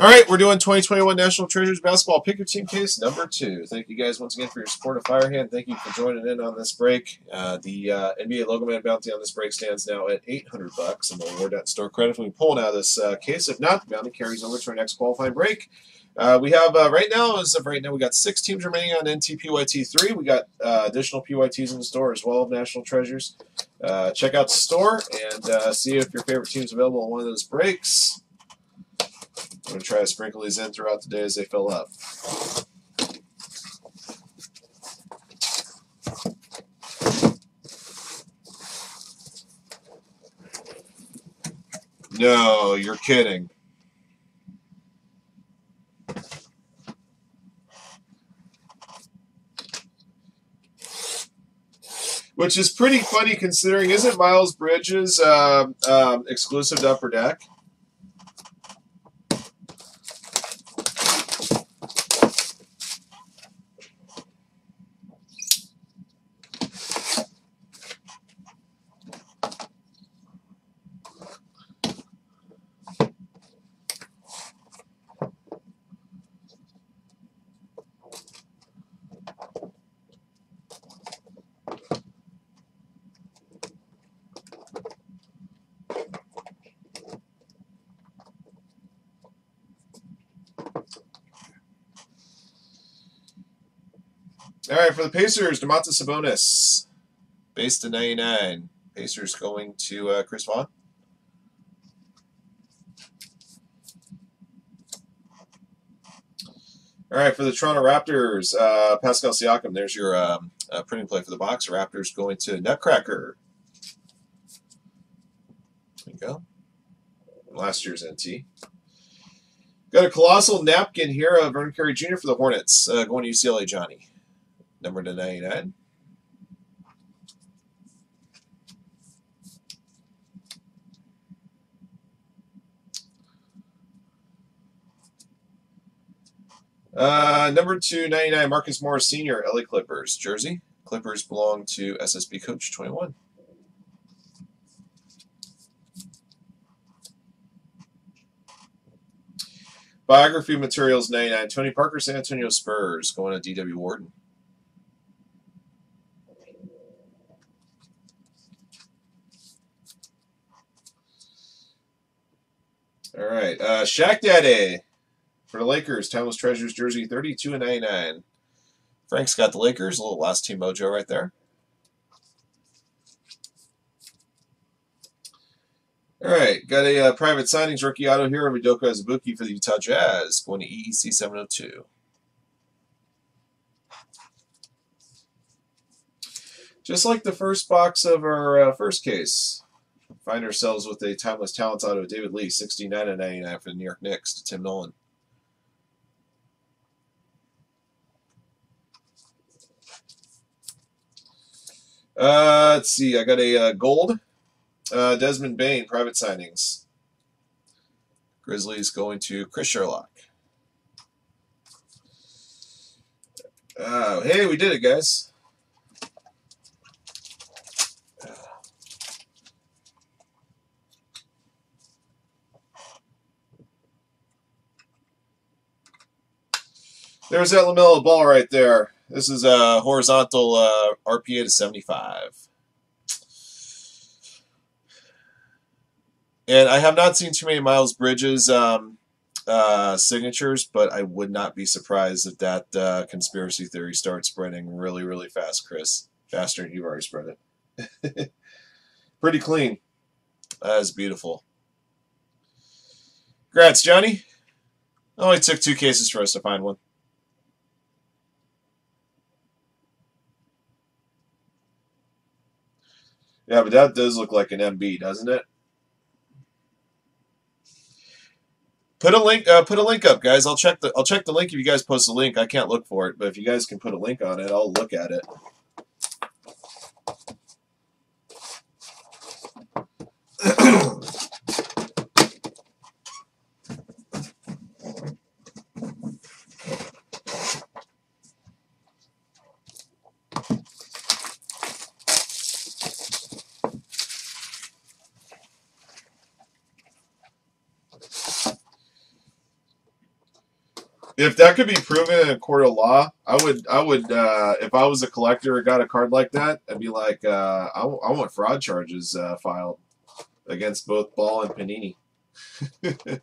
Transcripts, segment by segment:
All right, we're doing 2021 National Treasures Basketball Pick Your Team Case number two. Thank you guys once again for your support of Firehand. Thank you for joining in on this break. Uh, the uh, NBA Logo Man bounty on this break stands now at 800 bucks, and we'll award that store credit when we pull out of this uh, case. If not, the bounty carries over to our next qualifying break. Uh, we have uh, right now, as of right now, we got six teams remaining on NTPYT three. We got uh, additional PYTs in the store as well of National Treasures. check out the store and see if your favorite team is available on one of those breaks. I'm going to try to sprinkle these in throughout the day as they fill up. No, you're kidding. Which is pretty funny considering, isn't Miles Bridges uh, um, exclusive to Upper Deck? All right, for the Pacers, Domantas Sabonis, base to 99. Pacers going to uh, Chris Vaughn. All right, for the Toronto Raptors, uh, Pascal Siakam. There's your um, uh, printing play for the box. Raptors going to Nutcracker. There you go. Last year's NT. Got a colossal napkin here of Vernon Carey Jr. for the Hornets, uh, going to UCLA Johnny number to 99. Uh, number 299, Marcus Morris Sr., LA Clippers, jersey. Clippers belong to SSB Coach 21. Biography materials 99, Tony Parker, San Antonio Spurs, going to DW Warden. All right. Uh, Shaq Daddy for the Lakers. Timeless Treasures jersey 32 and 99. Frank's got the Lakers. A little last team mojo right there. All right. Got a uh, private signings rookie auto here of Udoka Azubuike for the Utah Jazz. Going to EEC 702. Just like the first box of our uh, first case find ourselves with a timeless talent auto of David Lee, 69 and 99 for the New York Knicks to Tim Nolan. Uh, let's see. I got a uh, gold. Uh, Desmond Bane private signings. Grizzlies going to Chris Sherlock. Uh, hey, we did it, guys. There's that LaMelo ball right there. This is a horizontal uh, RPA to 75. And I have not seen too many Miles Bridges um, uh, signatures, but I would not be surprised if that uh, conspiracy theory starts spreading really, really fast, Chris. Faster than you've already spread it. Pretty clean. That is beautiful. Congrats, Johnny. Only took two cases for us to find one. Yeah, but that does look like an MB, doesn't it? Put a link. Uh, put a link up, guys. I'll check the. I'll check the link if you guys post a link. I can't look for it, but if you guys can put a link on it, I'll look at it. If that could be proven in a court of law, I would, I would, uh, if I was a collector or got a card like that, I'd be like, uh, I, I want fraud charges uh, filed against both Ball and Panini.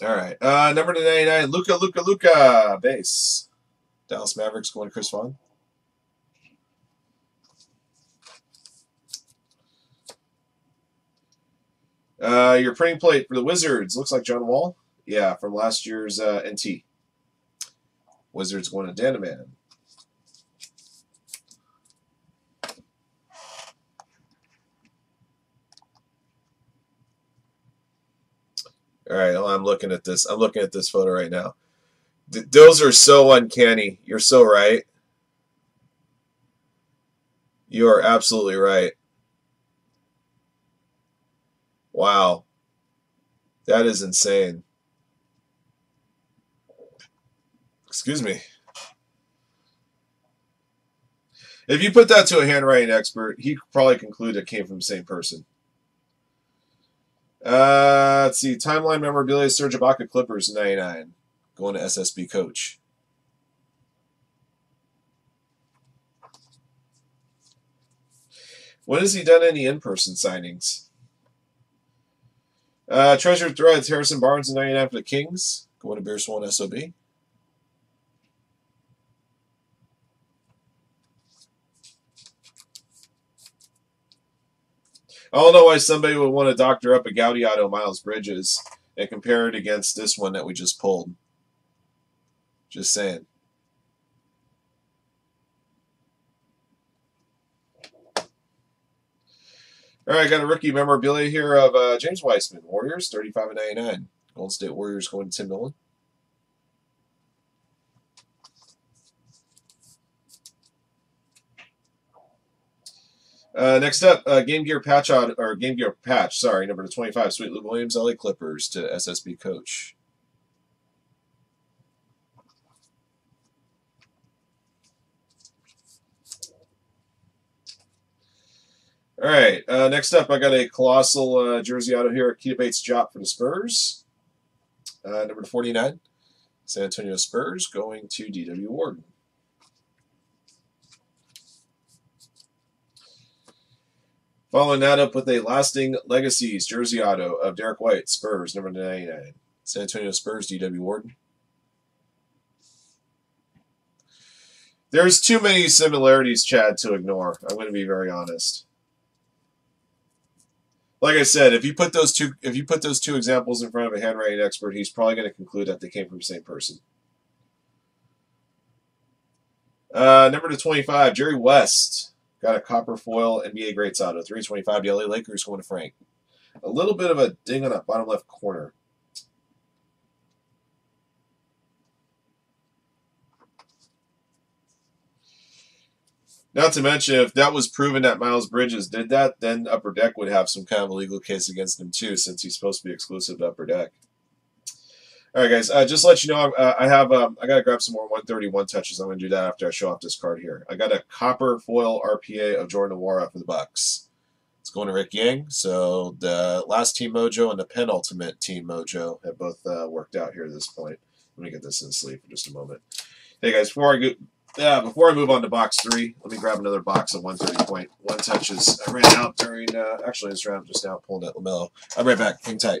All right. Uh, number 99, Luka, Luka, Luka, base. Dallas Mavericks going to Chris Vaughn. Uh, your printing plate for the Wizards looks like John Wall. Yeah, from last year's uh, NT. Wizards going to Danaman. All right, oh, I'm looking at this. I'm looking at this photo right now. D those are so uncanny. You're so right. You are absolutely right. Wow. That is insane. Excuse me. If you put that to a handwriting expert, he probably conclude it came from the same person. Uh, let's see. Timeline memorabilia Serge Ibaka Clippers 99. Going to SSB coach. When has he done any in person signings? Uh, Treasure Threads Harrison Barnes 99 for the Kings. Going to Bears 1 SOB. I don't know why somebody would want to doctor up a Gaudy Auto Miles Bridges and compare it against this one that we just pulled. Just saying. All right, I got a rookie memorabilia here of uh, James Wiseman, Warriors, 35 and 99. Golden State Warriors going to Tim Nolan. Uh, next up, uh, Game Gear patch on or Game Gear patch. Sorry, number twenty-five. Sweet Lou Williams, LA Clippers to SSB coach. All right. Uh, next up, I got a colossal uh, jersey auto here. Keita Bates-Diop for the Spurs. Uh, number forty-nine, San Antonio Spurs going to D.W. Warden. Following that up with a lasting legacies jersey auto of Derek White, Spurs, number 99. San Antonio Spurs, D.W. Warden. There's too many similarities, Chad, to ignore. I'm going to be very honest. Like I said, if you put those two if you put those two examples in front of a handwriting expert, he's probably going to conclude that they came from the same person. Uh, number to 25, Jerry West. Got a copper foil NBA Greats auto. 325 the LA Lakers going to Frank. A little bit of a ding on that bottom left corner. Not to mention, if that was proven that Miles Bridges did that, then Upper Deck would have some kind of a legal case against him too, since he's supposed to be exclusive to Upper Deck. All right, guys. Uh, just to let you know, uh, I have um, I gotta grab some more 131 touches. I'm gonna do that after I show off this card here. I got a copper foil RPA of Jordan Nwora for the Bucks. It's going to Rick Yang. So the last Team Mojo and the penultimate Team Mojo have both uh, worked out here at this point. Let me get this in sleep for just a moment. Hey guys, before I go, yeah, before I move on to box three, let me grab another box of 130.1 touches. I ran out during uh, actually this round just now pulling at Lamelo. I'm right back. Hang tight.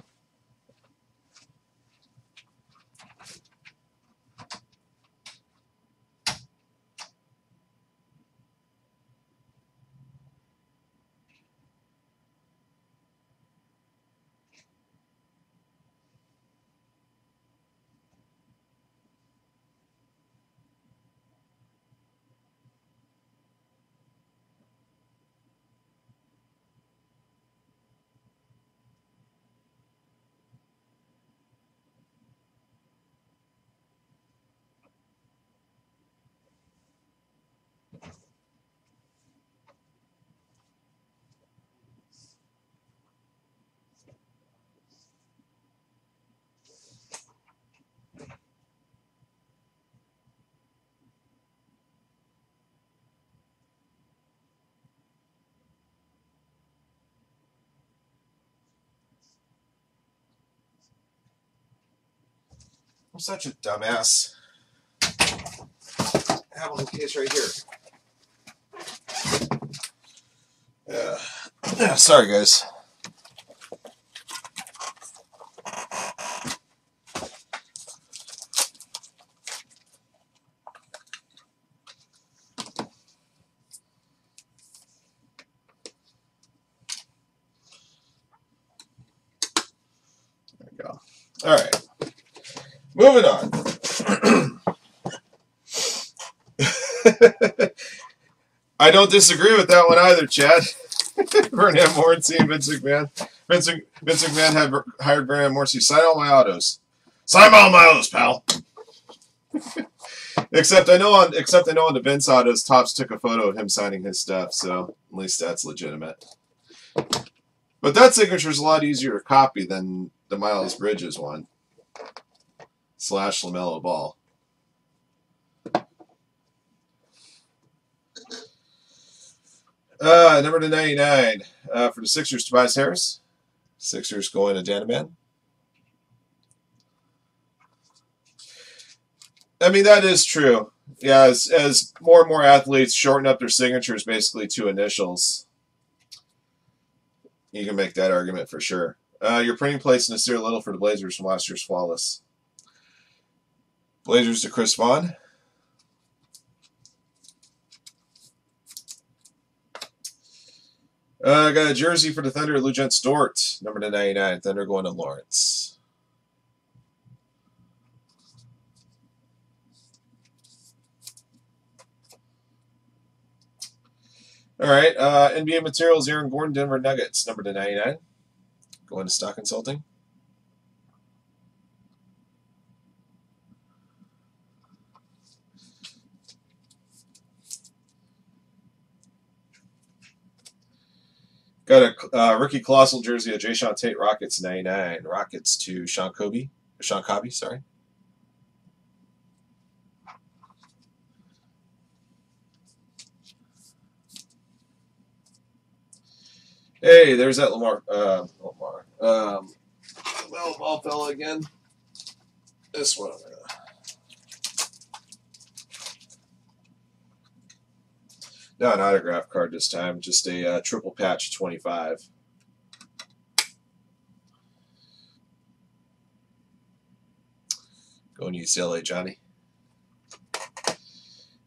such a dumbass. One case right here. Yeah. Uh, sorry, guys. There we go. All right. Moving on. I don't disagree with that one either, Chad. Burnham Morrissey and Vince McMahon. Vince, Vince McMahon had hired Burnham Morency. Sign all my autos. Sign all my autos, pal. except I know on except I know on the Vince autos, Topps took a photo of him signing his stuff, so at least that's legitimate. But that signature is a lot easier to copy than the Miles Bridges one. Slash LaMelo Ball. Uh, number to 99 uh, for the Sixers, Tobias Harris. Sixers going to Danaman. I mean, that is true. Yeah, as, as more and more athletes shorten up their signatures basically to initials, you can make that argument for sure. Uh, your printing place Nassir Little for the Blazers from last year's Flawless. Blazers to Chris Vaughn. Uh, I got a jersey for the Thunder, Luguentz Dort, number to 99. Thunder going to Lawrence. All right, uh, NBA Materials, Aaron Gordon, Denver Nuggets, number to 99. Going to Stock Consulting. Got a uh, rookie colossal jersey of Jae'Sean Tate Rockets 99. Rockets to Sean Kobe. Sean Cobby, sorry. Hey, there's that Lamar. Uh, Lamar. Um, well, ball fella again. This one. Not an autograph card this time, just a uh, triple patch 25. Going to UCLA, Johnny.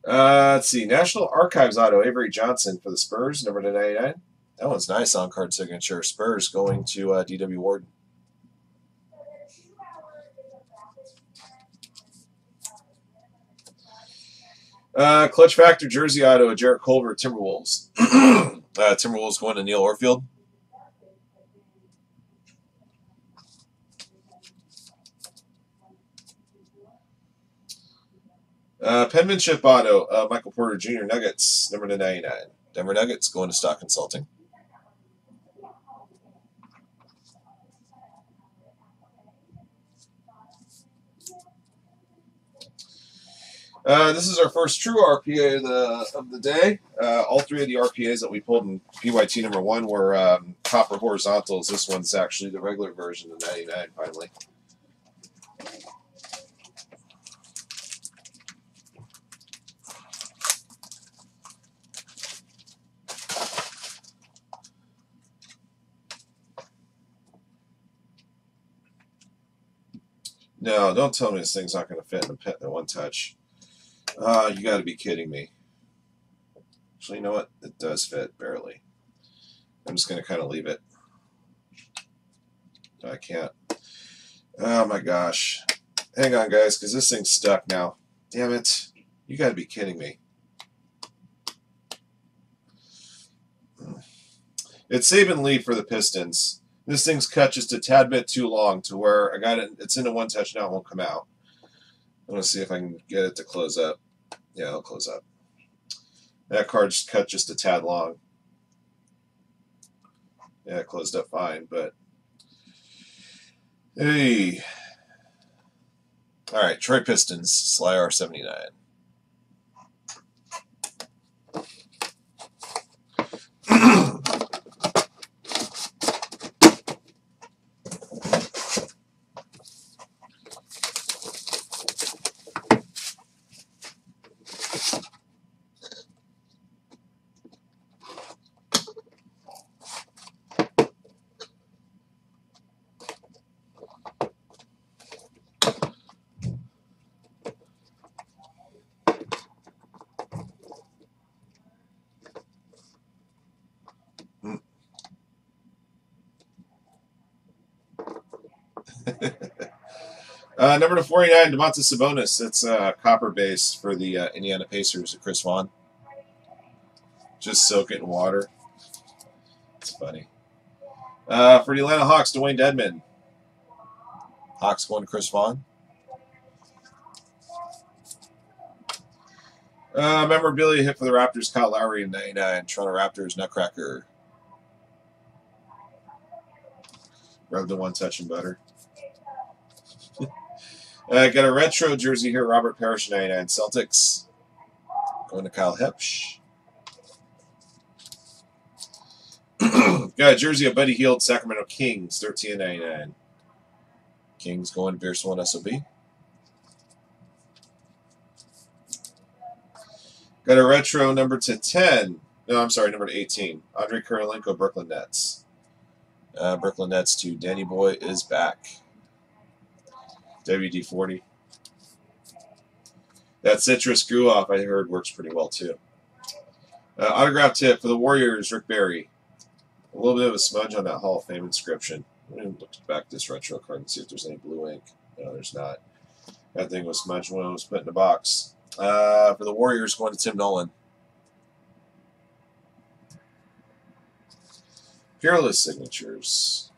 Uh, let's see. National Archives auto, Avery Johnson for the Spurs, number 99. That one's nice on card signature. Spurs going to uh, DW Warden. Uh, clutch factor jersey auto, Jarrett Culver, Timberwolves. uh, Timberwolves going to Neil Orfield. Uh, penmanship auto, uh, Michael Porter Jr. Nuggets, number to 99. Denver Nuggets going to Stock Consulting. Uh, this is our first true RPA of the, of the day. Uh, all three of the RPAs that we pulled in PYT number one were um, copper horizontals. This one's actually the regular version of 99, finally. No, don't tell me this thing's not going to fit in the, pit in one touch. Uh, you got to be kidding me. Actually, you know what? It does fit, barely. I'm just going to kind of leave it. I can't. Oh my gosh. Hang on, guys, because this thing's stuck now. Damn it. You got to be kidding me. It's Saben Lee for the Pistons. This thing's cut just a tad bit too long to where I got it. It's in a one touch now. It won't come out. I want to see if I can get it to close up. Yeah, it'll close up. That card's cut just a tad long. Yeah, it closed up fine, but hey. All right, Troy Pistons, Sly R79. uh, number to 49, Domantas Sabonis. It's uh, copper base for the uh, Indiana Pacers, Chris Vaughn. Just soak it in water. It's funny. Uh, for the Atlanta Hawks, Dewayne Dedmon. Hawks going to Chris Vaughn. Uh, memorabilia hit for the Raptors, Kyle Lowry in 99. Toronto Raptors, Nutcracker. Rather than one touch and butter. Uh, got a retro jersey here, Robert Parish 99. Celtics. Going to Kyle Hepsch. got a jersey of Buddy Hield, Sacramento Kings, 13.99. Kings going to Beers 1 SOB. Got a retro number to 10. No, I'm sorry, number to 18. Andre Kirilenko, Brooklyn Nets. Uh, Brooklyn Nets to Danny Boy is back. WD 40. That citrus grew off, I heard, works pretty well too. Uh, autograph tip for the Warriors, Rick Barry. A little bit of a smudge on that Hall of Fame inscription. Let me look back this retro card and see if there's any blue ink. No, there's not. That thing was smudged when it was put in the box. Uh, for the Warriors, going to Tim Nolan. Peerless signatures.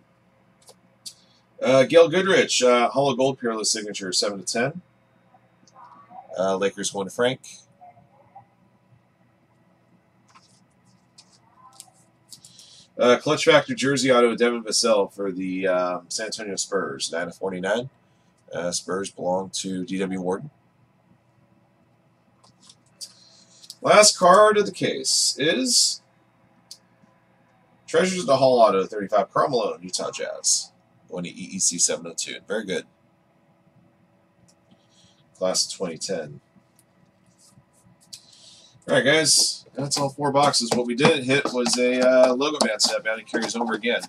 Uh, Gail Goodrich, uh, Holo Gold Peerless signature, 7 to 10. Uh, Lakers going to Frank. Uh, Clutch Factor Jersey Auto Devin Vassell for the um, San Antonio Spurs, 9 to 49. Uh, Spurs belong to D.W. Warden. Last card of the case is Treasures of the Hall Auto 35 Karl Malone, Utah Jazz. Going to EEC 702. Very good. Class of 2010. All right, guys. That's all four boxes. What we didn't hit was a uh, Logo Man set. Bounty carries over again.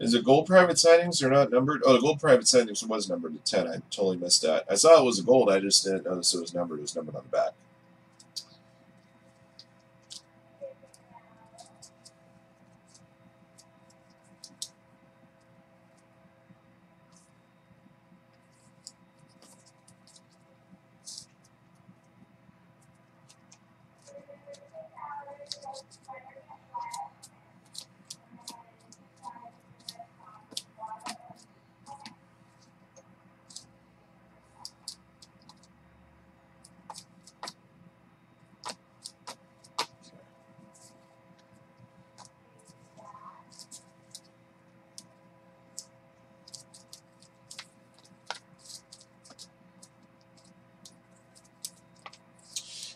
Is it gold private signings or not numbered? Oh, the gold private signings was numbered to 10. I totally missed that. I saw it was a gold. I just didn't notice it was numbered. It was numbered on the back.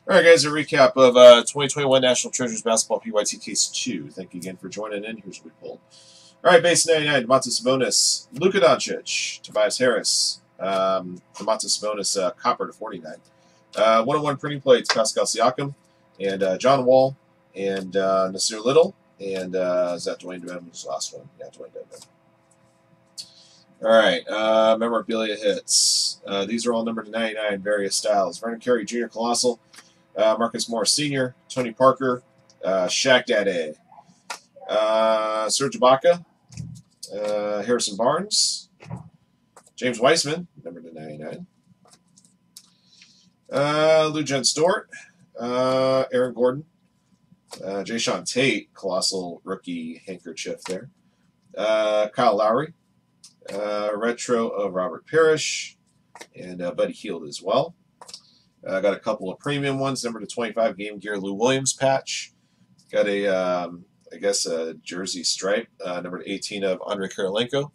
All right, guys, a recap of uh, 2021 National Treasures Basketball PYT Case 2. Thank you again for joining in. Here's what we pulled. All right, base 99, Domantas Sabonis, Luka Doncic, Tobias Harris, um, Domantas Sabonis, uh, copper to 49. Uh, 101 printing plates, Pascal Siakam, and uh, John Wall, and uh, Nassir Little, and uh, is that was the last one? Yeah, Dewayne Dedmon. All right, uh, memorabilia hits. Uh, these are all numbered to 99, various styles. Vernon Carey Jr. Colossal, uh, Marcus Morris Sr., Tony Parker, uh, Shaq Daddy, uh, Serge Ibaka, uh, Harrison Barnes, James Wiseman, number to 99, uh, Luguentz Dort, uh, Aaron Gordon, uh, Jae'Sean Tate, colossal rookie handkerchief there, uh, Kyle Lowry, uh, retro of Robert Parish, and Buddy Hield as well. I got a couple of premium ones, number to 25 Game Gear Lou Williams patch. Got a, um, I guess, a jersey stripe, uh, number 18 of Andre Kirilenko.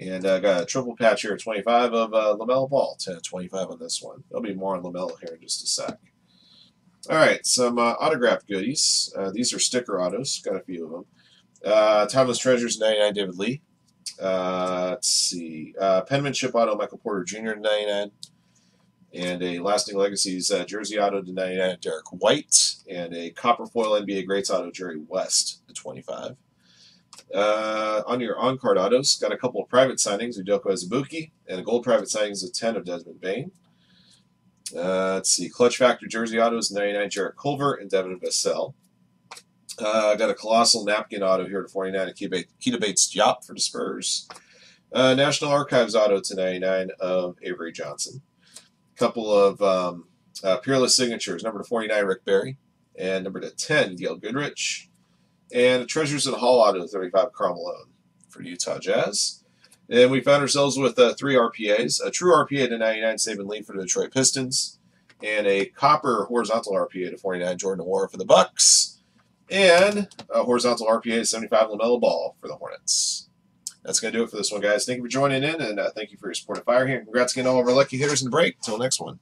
And I got a triple patch here, 25 of uh, LaMelo Ball, 10 25 on this one. There'll be more on LaMelo here in just a sec. All right, some uh, autograph goodies. Uh, these are sticker autos, got a few of them. Uh, Timeless Treasures, 99 David Lee. Uh, let's see. Uh, penmanship auto, Michael Porter Jr., 99. And a Lasting Legacies uh, Jersey Auto to 99 Derek White. And a Copper Foil NBA Greats Auto Jerry West to 25. Uh, on your on card autos, got a couple of private signings Udoka Azubuike and a gold private signings of 10 of Desmond Bane. Uh, let's see, Clutch Factor Jersey Autos 99 Jarrett Culver and Devin Vassell. Uh, got a colossal napkin auto here to 49 of Keita Bates Diop for the Spurs. Uh, National Archives auto to 99 of Avery Johnson. Couple of um, uh, Peerless signatures, number to 49 Rick Barry and number to 10 Gail Goodrich. And a Treasures in Hall auto 35 Karl Malone for Utah Jazz. And we found ourselves with uh, three RPAs, a true RPA to 99 Saben Lee for the Detroit Pistons, and a copper horizontal RPA to 49 Jordan Nwora for the Bucks, and a horizontal RPA to 75 LaMelo Ball for the Hornets. That's going to do it for this one, guys. Thank you for joining in, and uh, thank you for your support of Fire here. Congrats again to all of our lucky hitters in the break. Until next one.